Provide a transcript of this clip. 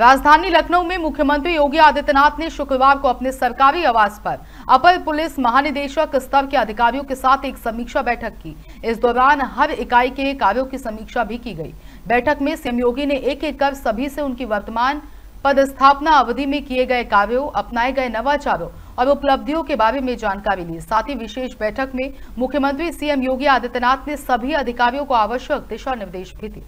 राजधानी लखनऊ में मुख्यमंत्री योगी आदित्यनाथ ने शुक्रवार को अपने सरकारी आवास पर अपर पुलिस महानिदेशक स्तर के अधिकारियों के साथ एक समीक्षा बैठक की। इस दौरान हर इकाई के कार्यों की समीक्षा भी की गई। बैठक में सीएम योगी ने एक एक कर सभी से उनकी वर्तमान पदस्थापना अवधि में किए गए कार्यों, अपनाए गए नवाचारों और उपलब्धियों के बारे में जानकारी ली। साथ ही विशेष बैठक में मुख्यमंत्री सीएम योगी आदित्यनाथ ने सभी अधिकारियों को आवश्यक दिशा निर्देश भी दिए।